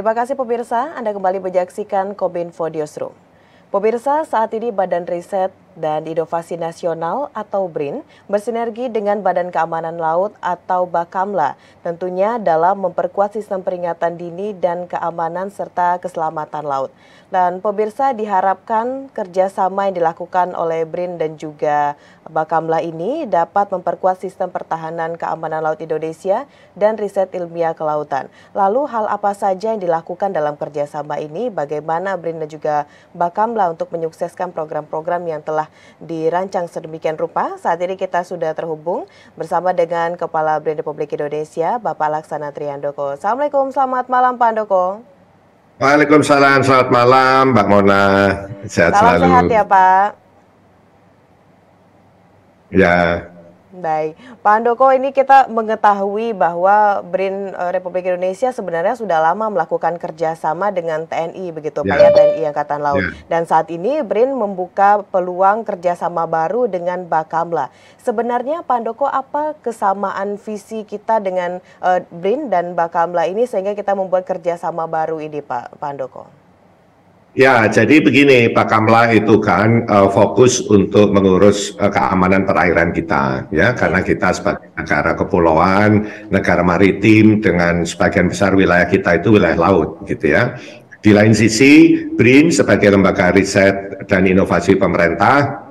Terima kasih pemirsa, Anda kembali menyaksikan Kominfo Newsroom. Pemirsa, saat ini Badan Riset dan Inovasi Nasional atau BRIN bersinergi dengan Badan Keamanan Laut atau Bakamla tentunya dalam memperkuat sistem peringatan dini dan keamanan serta keselamatan laut. Dan pemirsa diharapkan kerjasama yang dilakukan oleh BRIN dan juga Bakamla ini dapat memperkuat sistem pertahanan keamanan laut Indonesia dan riset ilmiah kelautan. Lalu hal apa saja yang dilakukan dalam kerjasama ini? Bagaimana BRIN dan juga Bakamla untuk menyukseskan program-program yang telah dirancang sedemikian rupa? Saat ini kita sudah terhubung bersama dengan Kepala BRIN Republik Indonesia, Bapak Laksana Triandoko. Assalamualaikum, selamat malam Pak Andoko. Waalaikumsalam, selamat malam Mbak Mona. Sehat Salam selalu. sehat ya Pak. Ya. Baik, Pak Andoko ini kita mengetahui bahwa BRIN eh, Republik Indonesia sebenarnya sudah lama melakukan kerjasama dengan TNI begitu Pak ya, ya TNI Angkatan Laut. Ya. Dan saat ini BRIN membuka peluang kerjasama baru dengan Bakamla. Sebenarnya Pak Andoko apa kesamaan visi kita dengan uh, BRIN dan Bakamla ini sehingga kita membuat kerjasama baru ini Pak, Pak Andoko? Ya, jadi begini Pak Kamla itu kan uh, fokus untuk mengurus uh, keamanan perairan kita, ya, karena kita sebagai negara kepulauan, negara maritim dengan sebagian besar wilayah kita itu wilayah laut, gitu ya. Di lain sisi, BRIN sebagai lembaga riset dan inovasi pemerintah,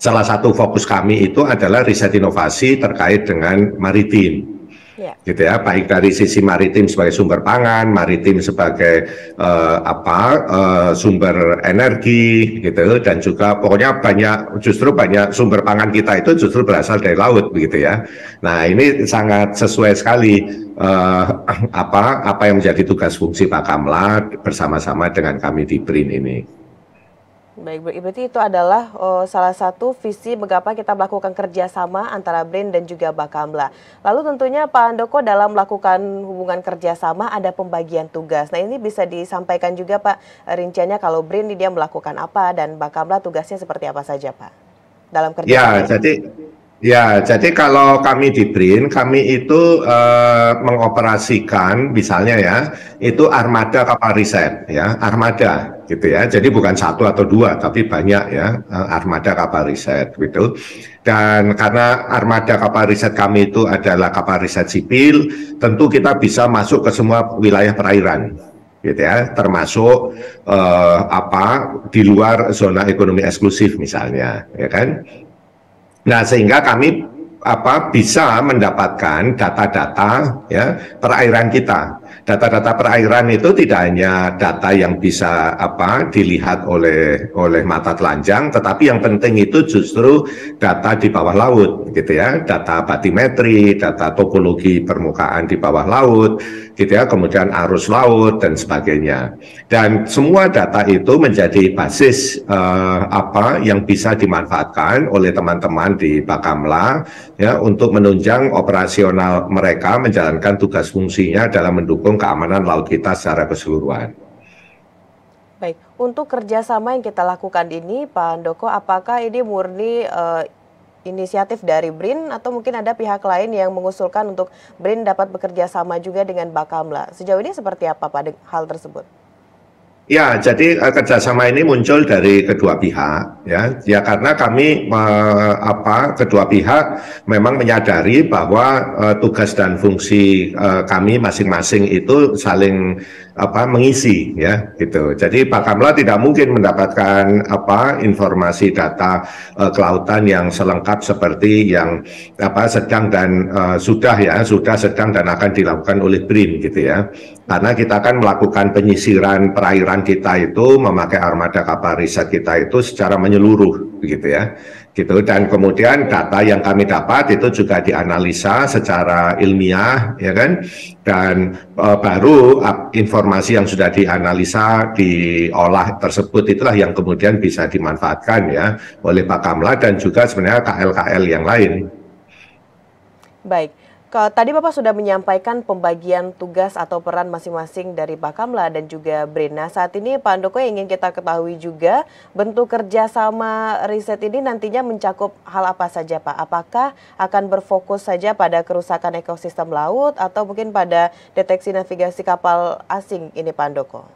salah satu fokus kami itu adalah riset inovasi terkait dengan maritim yeah. gitu ya baik dari sisi maritim sebagai sumber pangan maritim sebagai uh, apa uh, sumber energi gitu dan juga pokoknya banyak justru banyak sumber pangan kita itu justru berasal dari laut begitu ya nah ini sangat sesuai sekali uh, apa apa yang menjadi tugas fungsi Pak Kamla bersama-sama dengan kami di BRIN ini. Baik, berarti itu adalah oh, salah satu visi mengapa kita melakukan kerjasama antara BRIN dan juga Bakamla. Lalu tentunya Pak Andoko dalam melakukan hubungan kerjasama ada pembagian tugas. Nah ini bisa disampaikan juga Pak rinciannya kalau BRIN dia melakukan apa dan Bakamla tugasnya seperti apa saja Pak dalam kerjasama. Ya, jadi Ya, jadi kalau kami di BRIN, kami itu uh, mengoperasikan misalnya ya, itu armada kapal riset ya, armada gitu ya. Jadi bukan satu atau dua, tapi banyak ya, uh, armada kapal riset gitu. Dan karena armada kapal riset kami itu adalah kapal riset sipil, tentu kita bisa masuk ke semua wilayah perairan gitu ya, termasuk uh, apa di luar zona ekonomi eksklusif misalnya, ya kan? Nah, sehingga kami apa bisa mendapatkan data-data ya perairan kita data-data perairan itu tidak hanya data yang bisa apa dilihat oleh oleh mata telanjang, tetapi yang penting itu justru data di bawah laut, gitu ya, data batimetri, data topologi permukaan di bawah laut, gitu ya, kemudian arus laut dan sebagainya. Dan semua data itu menjadi basis uh, apa yang bisa dimanfaatkan oleh teman-teman di Bakamla ya untuk menunjang operasional mereka menjalankan tugas fungsinya dalam mendukung keamanan laut kita secara keseluruhan. Baik, untuk kerjasama yang kita lakukan ini, Pak Andoko, apakah ini murni uh, inisiatif dari BRIN atau mungkin ada pihak lain yang mengusulkan untuk BRIN dapat bekerja sama juga dengan Bakamla? Sejauh ini seperti apa Pak hal tersebut? Ya, jadi uh, kerjasama ini muncul dari kedua pihak, ya, ya karena kami uh, apa kedua pihak memang menyadari bahwa uh, tugas dan fungsi uh, kami masing-masing itu saling apa mengisi ya gitu. Jadi Pak Kamla tidak mungkin mendapatkan apa informasi data uh, kelautan yang selengkap seperti yang apa sedang dan uh, sudah ya, sudah sedang dan akan dilakukan oleh BRIN gitu ya. Karena kita akan melakukan penyisiran perairan kita itu memakai armada kapal riset kita itu secara menyeluruh begitu ya gitu dan kemudian data yang kami dapat itu juga dianalisa secara ilmiah ya kan dan e, baru informasi yang sudah dianalisa diolah tersebut itulah yang kemudian bisa dimanfaatkan ya oleh Pak Kamla dan juga sebenarnya KL-KL yang lain. Baik. Kalau tadi Bapak sudah menyampaikan pembagian tugas atau peran masing-masing dari Bakamla dan juga BRIN. Nah saat ini Pak Andoko ingin kita ketahui juga bentuk kerjasama riset ini nantinya mencakup hal apa saja Pak? Apakah akan berfokus saja pada kerusakan ekosistem laut atau mungkin pada deteksi navigasi kapal asing ini Pak Andoko?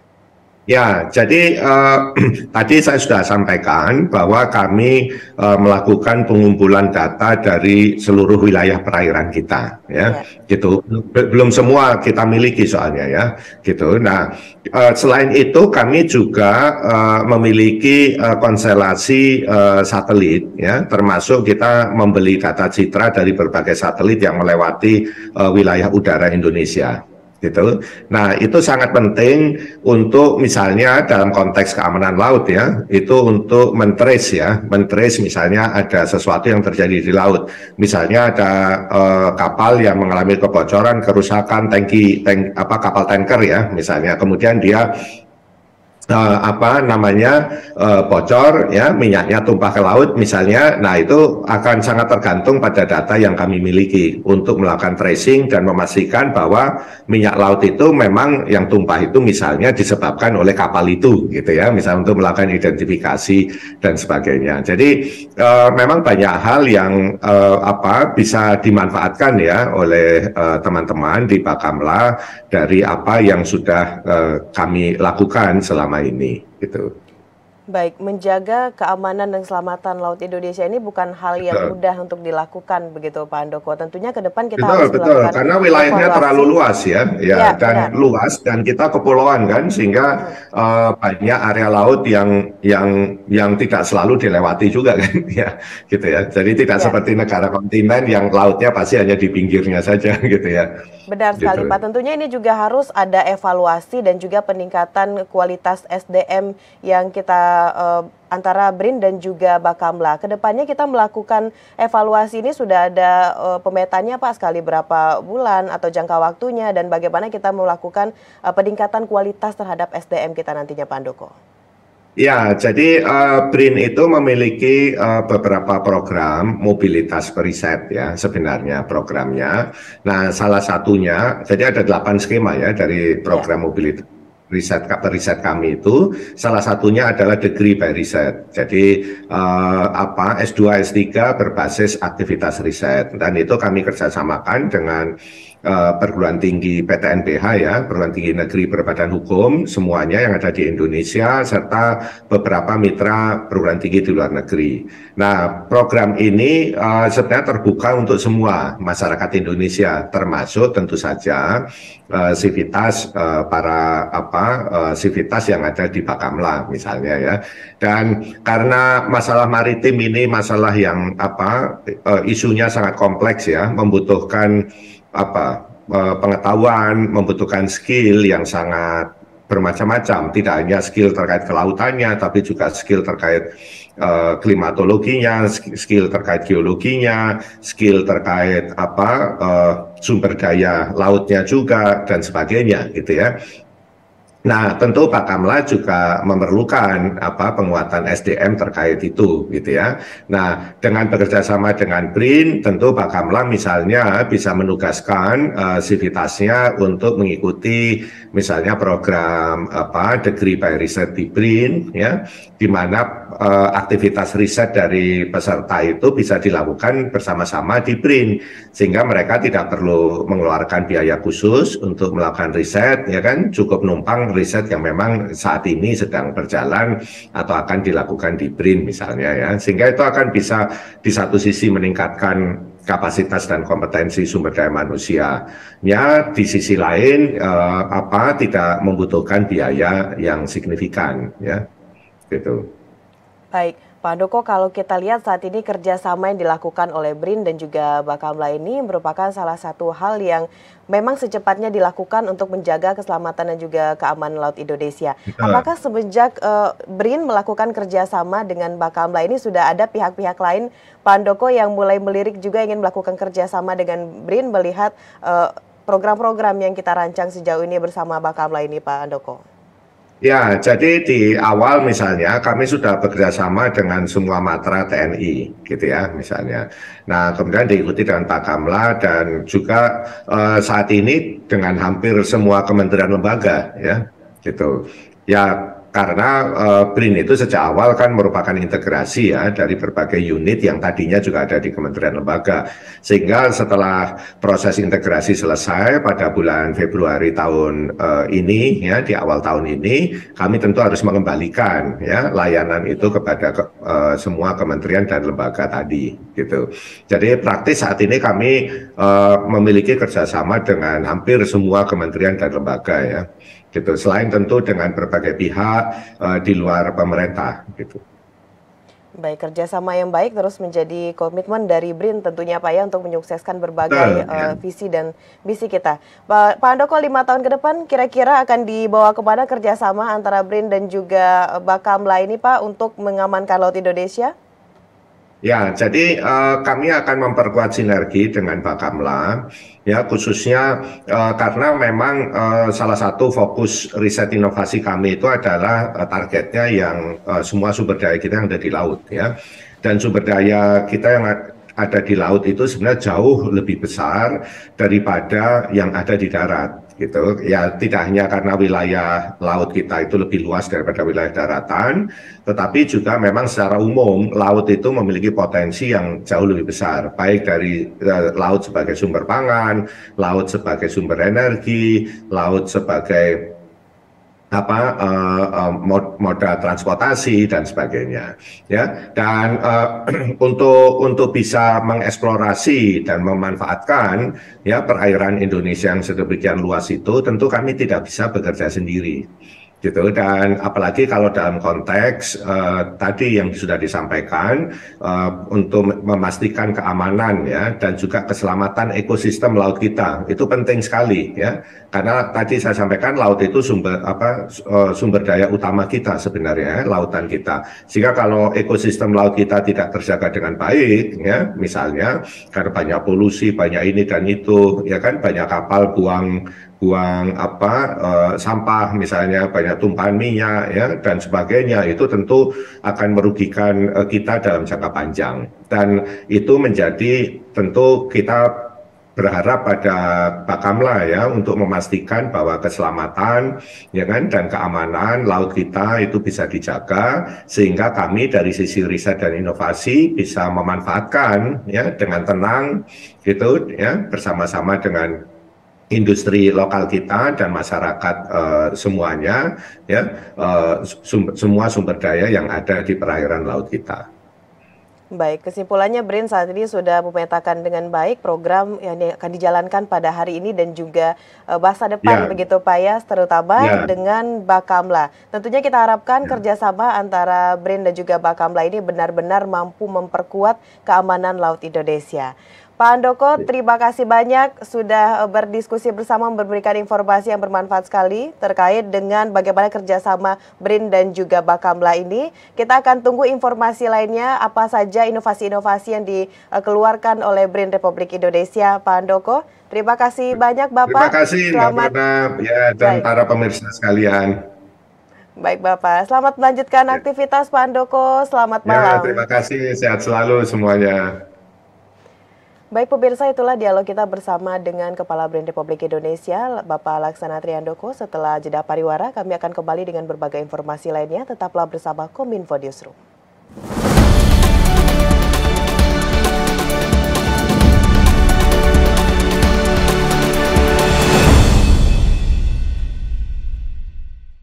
Ya, jadi uh, tadi saya sudah sampaikan bahwa kami uh, melakukan pengumpulan data dari seluruh wilayah perairan kita, ya, ya. gitu. Belum semua kita miliki soalnya ya, gitu. Nah, uh, selain itu kami juga uh, memiliki uh, konstelasi uh, satelit, ya, termasuk kita membeli data citra dari berbagai satelit yang melewati uh, wilayah udara Indonesia gitu. Nah, itu sangat penting untuk misalnya dalam konteks keamanan laut ya, itu untuk mentrace ya, mentrace misalnya ada sesuatu yang terjadi di laut. Misalnya ada uh, kapal yang mengalami kebocoran, kerusakan tangki tank apa kapal tanker ya, misalnya. Kemudian dia uh, apa namanya uh, bocor ya minyaknya tumpah ke laut misalnya nah itu akan sangat tergantung pada data yang kami miliki untuk melakukan tracing dan memastikan bahwa minyak laut itu memang yang tumpah itu misalnya disebabkan oleh kapal itu gitu ya misal untuk melakukan identifikasi dan sebagainya. Jadi uh, memang banyak hal yang uh, apa bisa dimanfaatkan ya oleh teman-teman uh, di Bakamla dari apa yang sudah uh, kami lakukan selama ini gitu. Baik, menjaga keamanan dan keselamatan laut Indonesia ini bukan hal yang betul. mudah untuk dilakukan begitu Pak Andoko. Tentunya ke depan kita betul, harus betul. melakukan karena wilayahnya evaluasi. terlalu luas ya, ya, ya dan benar. luas dan kita kepulauan kan sehingga hmm. uh, banyak area laut yang yang yang tidak selalu dilewati juga kan ya, gitu ya. Jadi tidak ya. seperti negara kontinen yang lautnya pasti hanya di pinggirnya saja gitu ya. Benar sekali gitu. Pak. Tentunya ini juga harus ada evaluasi dan juga peningkatan kualitas SDM yang kita uh, antara BRIN dan juga Bakamla. Ke depannya kita melakukan evaluasi ini sudah ada uh, pemetanya Pak sekali berapa bulan atau jangka waktunya dan bagaimana kita melakukan uh, peningkatan kualitas terhadap SDM kita nantinya Pak Andoko. Ya, jadi uh, BRIN itu memiliki uh, beberapa program mobilitas periset ya sebenarnya programnya. Nah, salah satunya, jadi ada delapan skema ya dari program ya. mobilitas riset riset kami itu salah satunya adalah degree by riset. Jadi uh, apa S2 S3 berbasis aktivitas riset dan itu kami kerjasamakan dengan uh, perguruan tinggi PTNBH ya, perguruan tinggi negeri berbadan hukum semuanya yang ada di Indonesia serta beberapa mitra perguruan tinggi di luar negeri. Nah, program ini uh, sebenarnya terbuka untuk semua masyarakat Indonesia termasuk tentu saja uh, sivitas uh, para apa uh, yang ada di Bakamla misalnya ya. Dan karena masalah maritim ini masalah yang apa uh, isunya sangat kompleks ya, membutuhkan apa eh, pengetahuan, membutuhkan skill yang sangat bermacam-macam, tidak hanya skill terkait kelautannya, tapi juga skill terkait uh, klimatologinya, skill terkait geologinya, skill terkait apa uh, sumber daya lautnya juga dan sebagainya, gitu ya. Nah, tentu Pak Kamla juga memerlukan apa penguatan SDM terkait itu, gitu ya. Nah, dengan bekerja sama dengan BRIN, tentu Pak Kamla misalnya bisa menugaskan uh, sivitasnya untuk mengikuti misalnya program apa degree by research di BRIN, ya, di mana uh, aktivitas riset dari peserta itu bisa dilakukan bersama-sama di BRIN, sehingga mereka tidak perlu mengeluarkan biaya khusus untuk melakukan riset, ya kan, cukup numpang riset yang memang saat ini sedang berjalan atau akan dilakukan di BRIN misalnya ya. Sehingga itu akan bisa di satu sisi meningkatkan kapasitas dan kompetensi sumber daya manusianya. Di sisi lain eh, apa tidak membutuhkan biaya yang signifikan ya. Gitu. Baik Pak Doko, kalau kita lihat saat ini kerjasama yang dilakukan oleh BRIN dan juga Bakamla ini merupakan salah satu hal yang memang secepatnya dilakukan untuk menjaga keselamatan dan juga keamanan laut Indonesia. Apakah semenjak uh, BRIN melakukan kerjasama dengan Bakamla ini sudah ada pihak-pihak lain, Pak Doko, yang mulai melirik juga ingin melakukan kerjasama dengan BRIN melihat program eh, program-program yang kita rancang sejauh ini bersama Bakamla ini, Pak Andoko? Ya, jadi di awal misalnya kami sudah bekerjasama dengan semua matra TNI, gitu ya, misalnya. Nah, kemudian diikuti dengan Pak Kamla dan juga uh, saat ini dengan hampir semua kementerian lembaga, ya, gitu. Ya, karena uh, BRIN itu sejak awal kan merupakan integrasi ya dari berbagai unit yang tadinya juga ada di kementerian lembaga. Sehingga setelah proses integrasi selesai pada bulan Februari tahun uh, ini ya di awal tahun ini kami tentu harus mengembalikan ya layanan itu kepada ke, uh, semua kementerian dan lembaga tadi gitu. Jadi praktis saat ini kami uh, memiliki kerjasama dengan hampir semua kementerian dan lembaga ya gitu. Selain tentu dengan berbagai pihak uh, di luar pemerintah gitu. Baik, kerjasama yang baik terus menjadi komitmen dari BRIN tentunya Pak ya untuk menyukseskan berbagai Betul, uh, visi dan misi kita. Pak, Pak Andoko, lima tahun ke depan kira-kira akan dibawa ke mana kerjasama antara BRIN dan juga Bakamla ini Pak untuk mengamankan Laut Indonesia? Ya, jadi uh, kami akan memperkuat sinergi dengan Bakamla, ya khususnya uh, karena memang uh, salah satu fokus riset inovasi kami itu adalah uh, targetnya yang uh, semua sumber daya kita yang ada di laut, ya, dan sumber daya kita yang ada di laut itu sebenarnya jauh lebih besar daripada yang ada di darat gitu. Ya tidak hanya karena wilayah laut kita itu lebih luas daripada wilayah daratan tetapi juga memang secara umum laut itu memiliki potensi yang jauh lebih besar baik dari uh, laut sebagai sumber pangan laut sebagai sumber energi laut sebagai apa uh, uh, moda transportasi dan sebagainya ya. Dan uh, untuk untuk bisa mengeksplorasi dan memanfaatkan ya perairan Indonesia yang sedemikian luas itu tentu kami tidak bisa bekerja sendiri gitu. Dan apalagi kalau dalam konteks uh, tadi yang sudah disampaikan uh, untuk memastikan keamanan ya dan juga keselamatan ekosistem laut kita. Itu penting sekali ya. Karena tadi saya sampaikan laut itu sumber apa uh, sumber daya utama kita sebenarnya ya, lautan kita. Sehingga kalau ekosistem laut kita tidak terjaga dengan baik ya misalnya karena banyak polusi banyak ini dan itu ya kan banyak kapal buang buang apa uh, sampah misalnya banyak tumpahan minyak ya dan sebagainya itu tentu akan merugikan uh, kita dalam jangka panjang. Dan itu menjadi tentu kita berharap pada Bakamla ya untuk memastikan bahwa keselamatan ya kan dan keamanan laut kita itu bisa dijaga sehingga kami dari sisi riset dan inovasi bisa memanfaatkan ya dengan tenang gitu ya bersama-sama dengan industri lokal kita dan masyarakat uh, semuanya ya uh, sumber, semua sumber daya yang ada di perairan laut kita. Baik, kesimpulannya BRIN saat ini sudah memetakan dengan baik program yang akan dijalankan pada hari ini dan juga uh, masa depan ya. begitu Pak ya, terutama ya. dengan Bakamla. Tentunya kita harapkan ya. kerjasama antara BRIN dan juga Bakamla ini benar-benar mampu memperkuat keamanan laut Indonesia. Pak Andoko, terima kasih banyak sudah eh, berdiskusi bersama memberikan informasi yang bermanfaat sekali terkait dengan bagaimana kerjasama BRIN dan juga Bakamla ini. Kita akan tunggu informasi lainnya apa saja inovasi-inovasi yang dikeluarkan oleh BRIN Republik Indonesia, Pak Andoko. Terima kasih banyak Bapak. Terima kasih Selamat Mbak ya dan Baik. para pemirsa sekalian. Baik Bapak, selamat melanjutkan ya. aktivitas Pak Andoko. Selamat ya, malam. Ya, terima kasih, sehat selalu semuanya. Baik pemirsa itulah dialog kita bersama dengan Kepala BRIN Republik Indonesia Bapak Laksana Triandoko. Setelah jeda pariwara kami akan kembali dengan berbagai informasi lainnya. Tetaplah bersama Kominfo Newsroom.